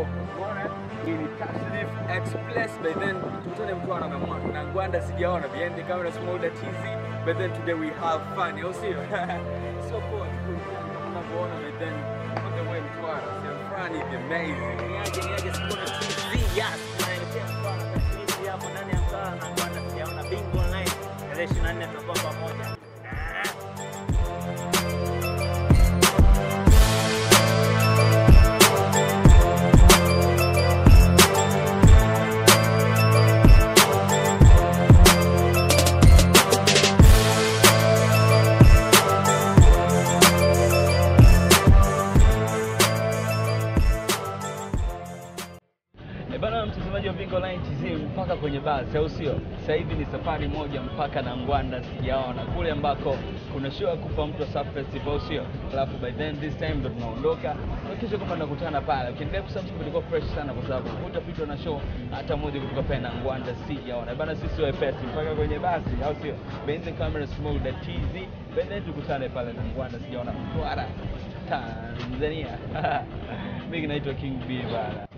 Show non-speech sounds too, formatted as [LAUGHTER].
Unaona? Ili Kashif express but then tukutane mtu ana mamwako na ngwanda sijaona viende kama nasema uda tizi by then today we have fun, au sio? so poa tunavyoona by then mpaka wewe mtwara sehemu fulani hivi amazing. Niaje niaje sikuona tizi yes. Tunaelekea mtwara Kashif hapo ndani ya mtaa na ngwanda sijaona bingo online tarehe 24 tutakuwa pamoja. Bana, mtazamaji wa Bingo Line TV mpaka kwenye basi, au sio? Sasa hivi ni safari moja mpaka na Ngwanda, sijaona kule ambako kuna show ya kupa mtu Surf Festival, au sio? Alafu by then this time ndo tunaondoka, hakikisha kwamba nakutana pale. Ukiendelea kusubscribe ilikuwa fresh sana, kwa sababu hutapitwa na show hata moja kutoka pale na Ngwanda, sijaona bana, sisi wepesi mpaka kwenye basi, au sio? Benze Camera camera that TZ, by tukutane pale na Ngwanda, sijaona Mtwara, Tanzania. [LAUGHS] Mimi naitwa King B bana.